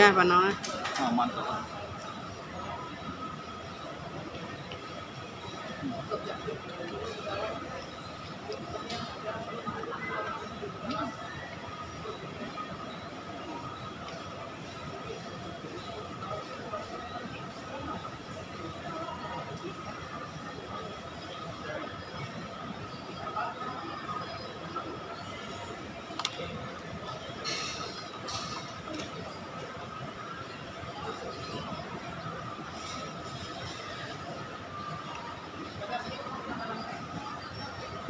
nha bà nói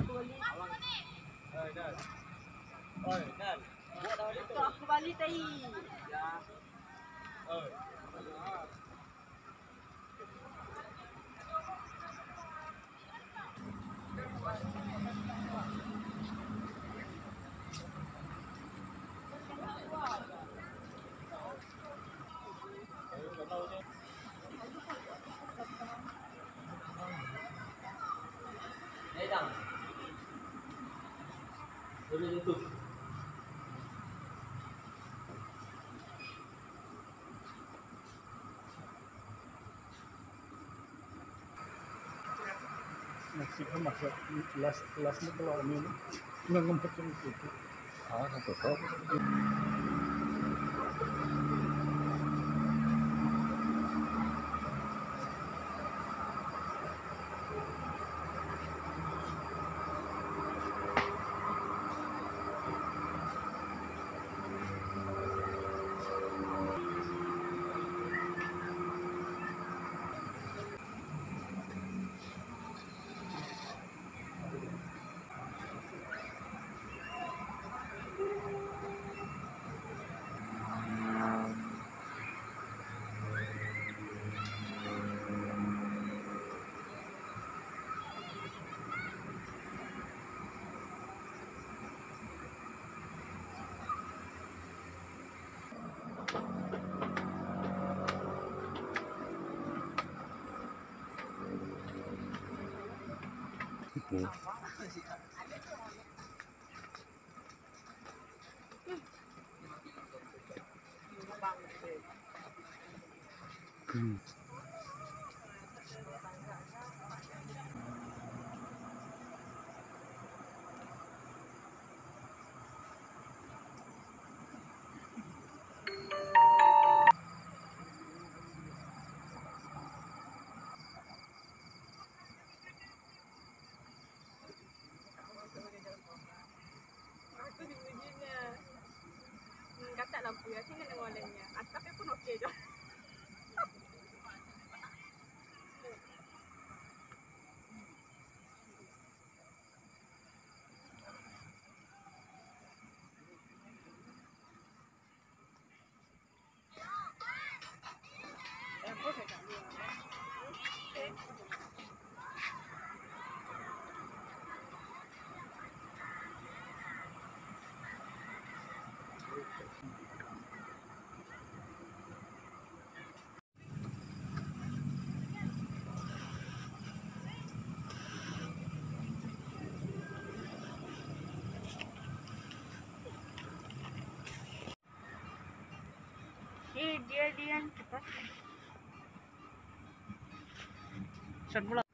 Oy, Dal. Buat daw dito. Ako balik tayo. Maksudnya maksud kelas kelasnya kalau ini nggak ngumpetin itu. Ah, 嗯。sampu ya, sini nengolengnya. Atapnya pun oke okay, dia dia cepat. Shot pula.